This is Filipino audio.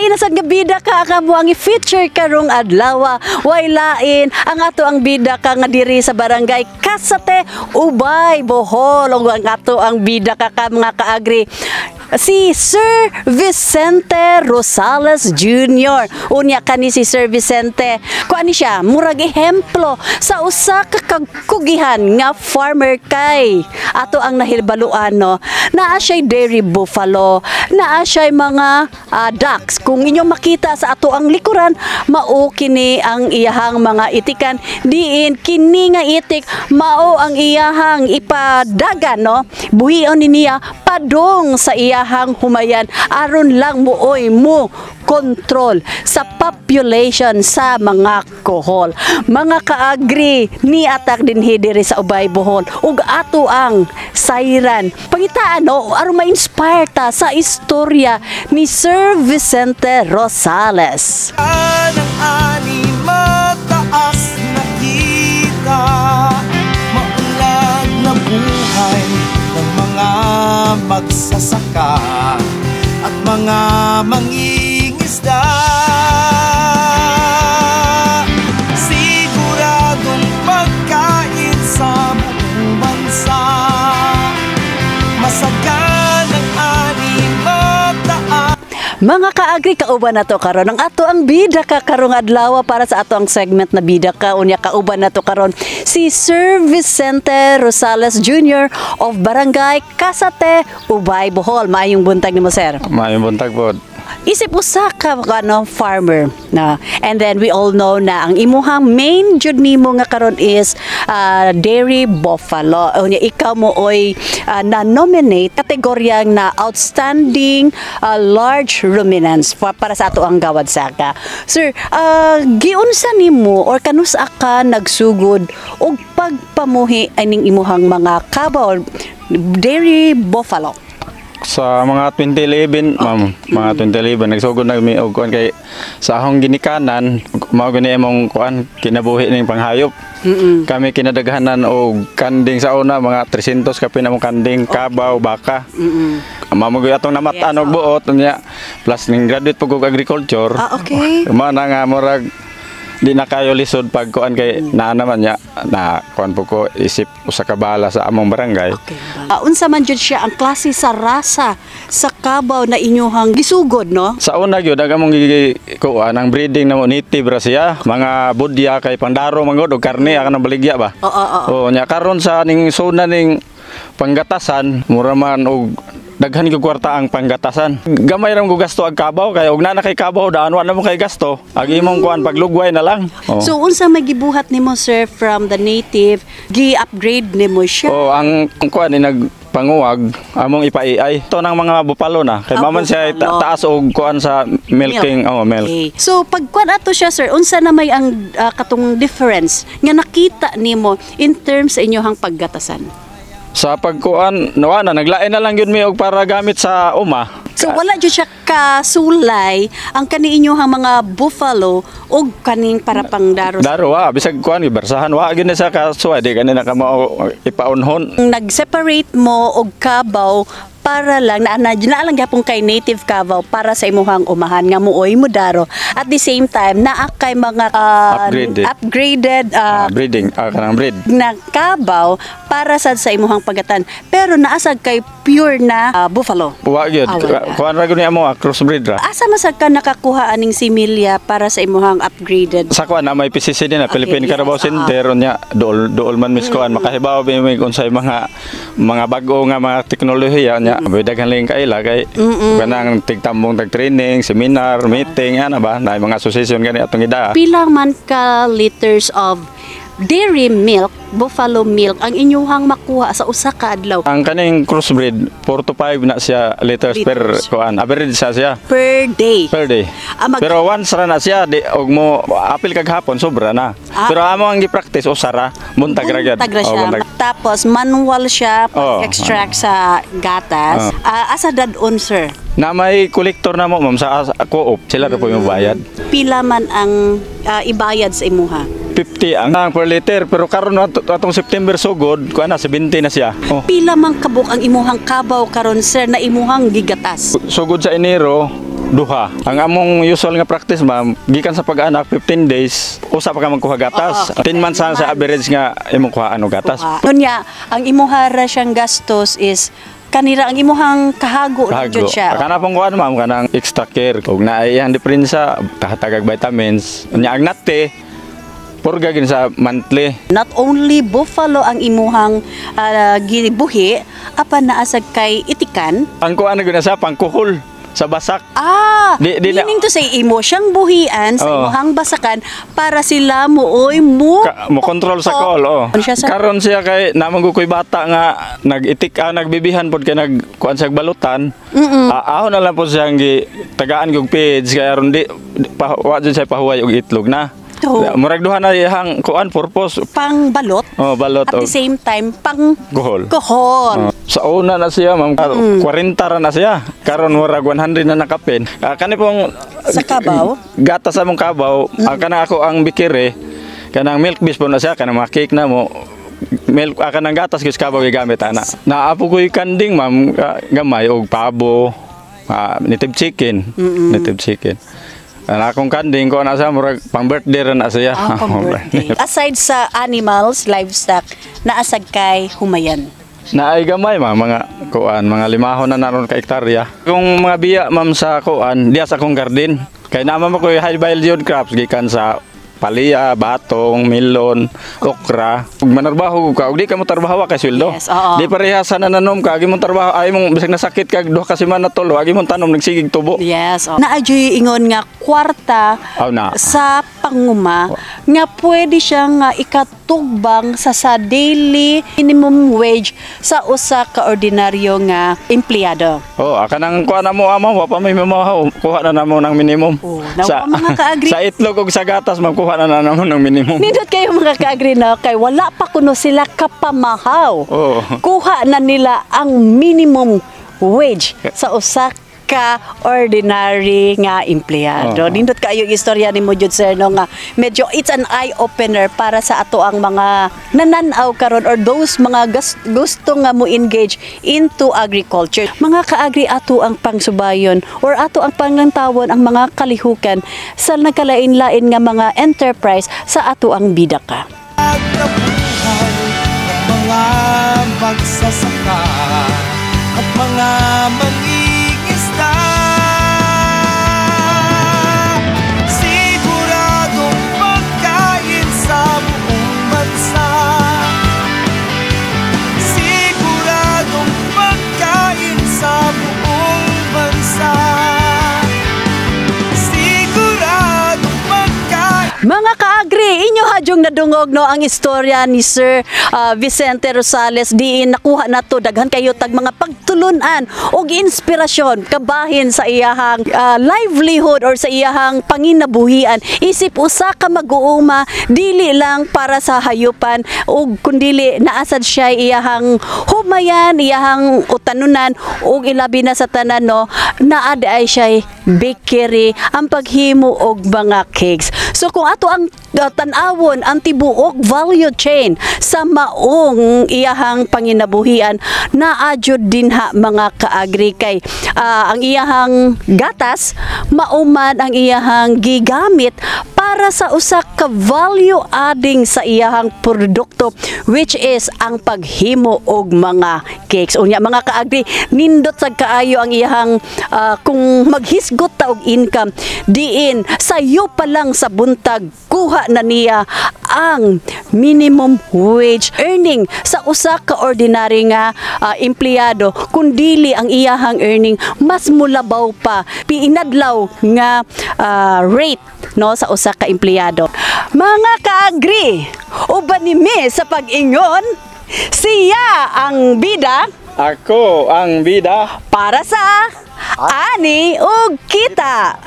lain sa nga bida ka ka mo ang i-feature karong adlaw. Way lain ang ato ang bida ka nga diri sa barangay Kasate Ubay Bohol. Ang ato ang bida ka ka mga kaagri si Sir Vicente Rosales Jr. Unya kani si Sir Vicente. Kuani siya, murag ehemplo sa usa ka kagkugihan nga farmer kay. Ato ang nahilbaluan no. Naa siya'y dairy buffalo, naa siya'y mga ah, ducks. Kung inyong makita sa ato ang likuran, mao kini ang iyahang mga itikan. Diin kini nga itik mao ang iyahang ipadagan no. Buhion ni niya padong sa iyahang humayan aron lang muoy mo control sa population sa mga kohol. Mga kaagri ni atak din diri sa Ubay Bohol ug ato ang sayran. Pangitaan no aron ma-inspire ta sa istorya ni Sir Vicente Rosales. Anang ani mataas na kita na buhay ng mga magsasaka At mga mangingisda Mga kaagri kauban nato karon ang ato ang bida ka karong adlaw para sa ato ang segment na bida ka unya kauban nato karon si Sir Vicente Rosales Jr. of Barangay Kasate Ubay Bohol. Maayong buntag nimo sir. Maayong buntag po. Isip usa ka ano farmer na and then we all know na ang imuhang main jud nimo nga karon is ah, dairy buffalo. Unya ikaw mo oy ah, na nominate kategoryang na outstanding ah, large ruminants pa- para sa ato ang gawad saka. Sir, ah, giunsa nimo or kanus ka nagsugod og pagpamuhi aning imuhang mga kabaw dairy buffalo? Sa mga 2011, ma'am, mga 2011 nagsugod na mi og kuan kay sa ahong ginikanan, mao gani imong kuan kinabuhi ning panghayop. Mm-mm. Kami kinadaghanan og kanding sa una mga 300 ka pinamong kanding, kabaw, baka. Mm-mm. Mamugoy atong namatan Yes, og buot nya plus ning graduate og agriculture. Ah, okay. Mao na nga murag di na kayo lisod pag kuan kay naa naman nya na kuan po ko isip usa ka bala sa among barangay. Uh, unsa man jud siya ang klase sa rasa sa kabaw na inyuhang gisugod no? Sa una gyud ang among kuan ang breeding namo native ra siya, mga budya kay pandaro mangod og karne akan baligya ba. Oo, oo, oo. Oh, nya karon sa ning zona ning panggatasan mura man og daghan gyud kwarta ang panggatasan. Gamay ra mo gasto ag kabaw kay og na na kay kabaw daan wa na mo kay gasto. Ag imong kuan paglugway na lang. Oh. So unsa may gibuhat nimo sir from the native gi-upgrade nimo siya? Oh, ang ang kuan ni nagpanguwag among ipa-AI. To nang mga bupalo na. Kay Ah, maman siya ta- taas og kuan sa milking, oh milk. Okay. So pagkuan ato siya sir, unsa na may ang ah, katong difference nga nakita nimo in terms sa inyuhang paggatasan? Sa pagkuan, nawa na naglain na lang yun mi og para gamit sa uma. So wala jud siya kasulay ang kani inyuhang mga buffalo og kaning para pangdaro Daro wa bisag kuan gibersahan wa gyud sa kasuwa di kanina ka mao ipaunhon. nag-separate mo og kabaw para lang na na, na lang gyapon kay native kabaw para sa imuhang umahan nga muoy mo daro at the same time naa kay mga ah, Upgraded. upgraded ah, Ah, breeding kanang breed. na kabaw para sad sa imuhang pagatan pero naasag kay pure na ah, buffalo Wa gyud. Kuan ra gyud ah, crossbreed ra. asa masag ka nakakuha aning similya para sa imuhang upgraded Sa kuan na may PCC din na Okay, Philippine yes, Carabao. Center nya dool dool man mis kuan makahibaw bi may unsay mga mga bag-o nga mga teknolohiya nya mm daghan lang kaila kay kanang tigtambong tag training, seminar, meeting ana ba na mga association gani atong ida. pila man ka liters of dairy milk buffalo milk ang inyuhang makuha sa usa ka adlaw Ang kaning crossbreed 4 to 5 na siya liters, per Liters. kuan. Average sa siya per day per day. Ah, Pero once ra na siya di og mo apil kag hapon sobra na. Ah. Pero amo ang gi-practice buntag ra gyud. Buntag ra Oh, siya. buntag. Tapos manual siya Oh. pag-extract sa gatas. Ah, asa dadon sir? Na may kolektor na mo ma'am sa sa co-op sila ra po yung bayad. Pila man ang ah, ibayad sa imuha? 50 ang ang per liter pero karon ato- atong September sugod kuan na 70 na siya. Oh. Pila man kabuk ang imuhang kabaw karon sir na imuhang gigatas? Sugod sa Enero duha. Ang among usual nga practice ma'am, gikan sa pag-anak 15 days, usa pa ka magkuha gatas. Oo. 10 months na sa average nga imong kuha ano gatas. Nunya, ang imuhara siyang gastos is kanira ang imuhang kahago, na jud siya. Kana pong kuan ma'am kanang extra care kog naay ang diferensya tahatagag vitamins. Nya ang nate purga gin sa monthly. Not only buffalo ang imuhang ah, gibuhi, apan naasag kay itikan. Ang kuan na gina sa pangkuhol sa basak. Ah, Di- di na- meaning to say, imo siyang buhian sa Oo. imuhang basakan para sila mooy mo Ka, mo control sa call oh. Siya, sir? Karon siya kay namang koy bata nga nagitik ah, nagbibihan pod kay nag kuan sa balutan. Ah, ahon na lang po siyang gi tagaan kog page kay aron di pa, wa siya pahuway og itlog na. Oo. Murag duha na ihang kuan purpose. pang balot. Oh, balot At og the same time, pang Kuhol. kuhol. Oh, sa una na siya, ma'am, 40 ra na siya. Karon murag 100 na nakapin. Ah, kani pong Sa kabaw? Gata sa mong kabaw, ah, kana ako ang bikire. Kanang milk base po na siya, kanang mga cake na mo. Milk ah, kanang gatas kis kabaw gigamit ana. Naapo ko kanding ma'am, gamay og pabo, ah, native chicken, native chicken. Ang akong kanding ko na sa murag pang birthday ra na siya. Ah, pang birthday. Aside sa animals, livestock, naasag kay humayan. Naay gamay ma mga kuan, mga limahon na naron ka hektarya. Kung mga biya ma'am sa kuan, diya sa akong garden. Kay naman ko high value crops gikan sa palaya, batong, melon, okra. Ug manarbaho ka, ug di ka mo trabaho kay sweldo. Yes, oo. Di pareha sa nanom ka, agi mo trabaho, ay mong bisag nasakit ka duha ka semana tolo, agi mo tanom nagsigig tubo. Yes. Oh. Naadyoy ingon nga kwarta Aw na. sa panguma nga pwede siyang nga ikatugbang sa sa daily minimum wage sa usa ka ordinaryo nga empleyado. Oh, aka nang kuha na mo amo, wa pa may mamahaw. Kuha na namo ng minimum. Oh, nawa mga kaagri. sa itlog ug sa gatas, ma'am, kuha na na namo ng minimum. Nindot kayo mga kaagri no, kay wala pa kuno sila kapamahaw. Oo. Kuha na nila ang minimum wage sa usa ka ordinary nga empleyado. Oo. Nindot kayo yung istorya ni mo jud sir no nga medyo it's an eye opener para sa ato ang mga nananaw karon or those mga gas- gusto nga mo engage into agriculture. Mga kaagri ato ang pangsubayon or ato ang panglantawon ang mga kalihukan sa nagkalain-lain nga mga enterprise sa ato ang bidaka. At nabuhay ng mga magsasaka at mga mangingisda kaagri, inyo hadyong nadungog no ang istorya ni Sir ah, Vicente Rosales. Diin nakuha na to. Daghan kayo tag mga pagtulunan og inspirasyon kabahin sa iyahang ah, livelihood or sa iyahang panginabuhian. Isip usa ka mag-uuma dili lang para sa hayupan ug kundili naasad siya iyahang humayan iyahang utanunan ug ilabi na sa tanan no naad ay siya bakery ang paghimo og mga cakes. So kung ato ang uh, tan-awon ang tibuok value chain sa maong iyahang panginabuhian naadyo din ha mga kaagri. Kay ah, ang iyahang gatas mauman ang iyahang gigamit para sa usa ka value adding sa iyahang produkto which is ang paghimo og mga cakes. Unya mga kaagri nindot sa kaayo ang iyahang ah, kung maghisgot ta og income diin sayo pa lang sa buntag kuha na niya ang minimum wage earning sa usa ka ordinary nga ah, empleyado kun dili ang iyahang earning mas mulabaw pa piinadlaw nga ah, rate no sa usa ka empleyado. Mga kaagri uban ni mi sa pag-ingon siya ang bida? Ako ang bida. para sa ani ug kita